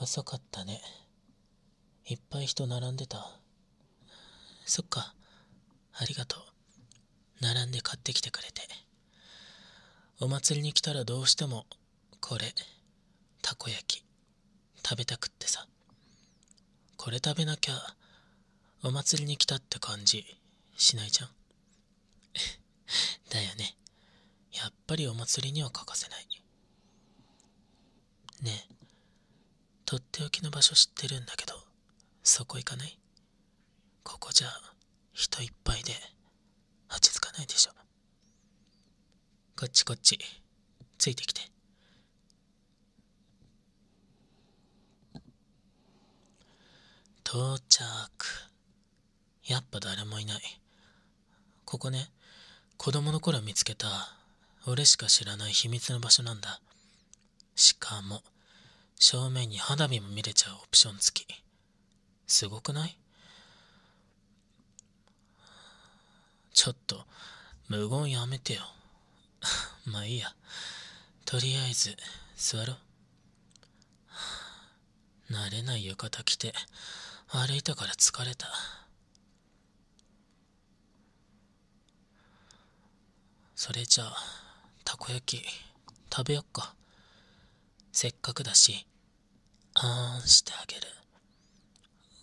遅かったね。いっぱい人並んでた。そっか。ありがとう。並んで買ってきてくれて。お祭りに来たらどうしても、これ、たこ焼き、食べたくってさ。これ食べなきゃ、お祭りに来たって感じ、しないじゃん。だよね。やっぱりお祭りには欠かせない。ねえ、とっておきの場所知ってるんだけど、そこ行かない？ここじゃ人いっぱいで落ち着かないでしょ。こっちこっち、ついてきて。到着。やっぱ誰もいない。ここね、子供の頃見つけた、俺しか知らない秘密の場所なんだ。しかも、正面に花火も見れちゃうオプション付き。すごくない？ちょっと、無言やめてよ。まあいいや。とりあえず、座ろう。慣れない浴衣着て、歩いたから疲れた。それじゃあ、たこ焼き、食べよっか。せっかくだし、あーんしてあげる。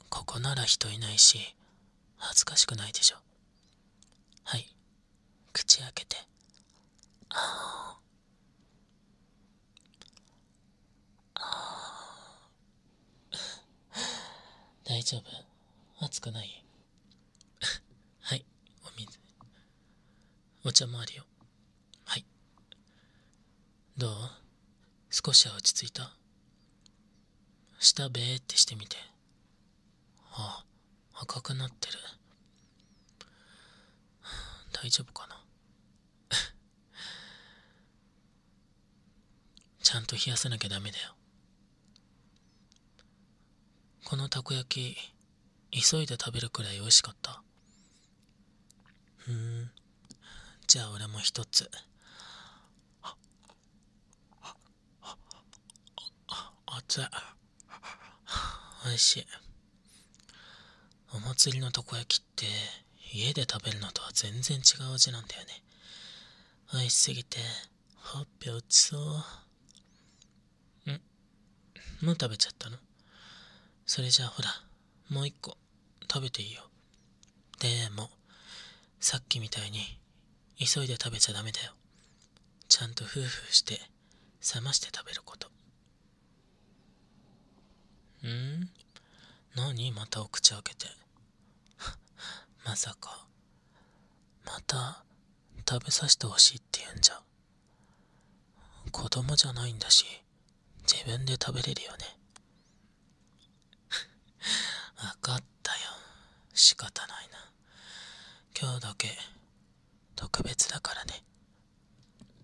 ここなら人いないし、恥ずかしくないでしょ。はい、口開けて。あー。あー大丈夫熱くない？はい、お水。お茶もあるよ。はい。どう？少しは落ち着いた？舌べーってしてみて。あ、赤くなってる。大丈夫かな？ちゃんと冷やさなきゃダメだよ。このたこ焼き、急いで食べるくらい美味しかった。ふん。じゃあ俺も一つ。熱い。美味しい。お祭りのたこ焼きって家で食べるのとは全然違う味なんだよね。美味しすぎて、ほっぺ落ちそう。ん？もう食べちゃったの？それじゃあほら、もう一個食べていいよ。でも、さっきみたいに急いで食べちゃダメだよ。ちゃんとフーフーして冷まして食べることう。ん？何？またお口開けて。まさか、また食べさせてほしいって言うんじゃ。子供じゃないんだし、自分で食べれるよね。わかったよ。仕方ないな。今日だけ特別だからね。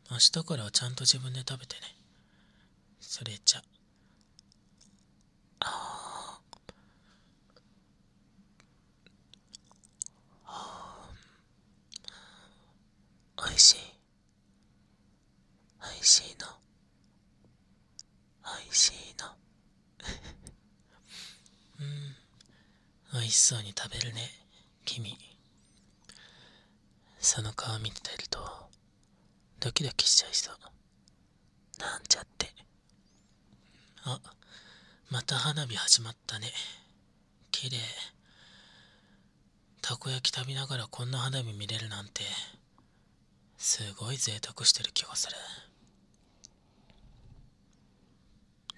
明日からはちゃんと自分で食べてね。それじゃ。おいしい。おいしいの。おいしいの。うん。おいしそうに食べるね。君。その顔見てるとドキドキしちゃいそう。なんちゃって。あまた花火始まったね。綺麗。たこ焼き食べながらこんな花火見れるなんて。すごい贅沢してる気がする。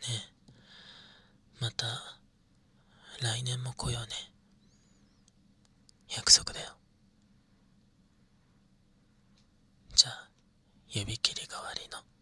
ねえ。また来年も来ようね。約束だよ。じゃあ指切り代わりの。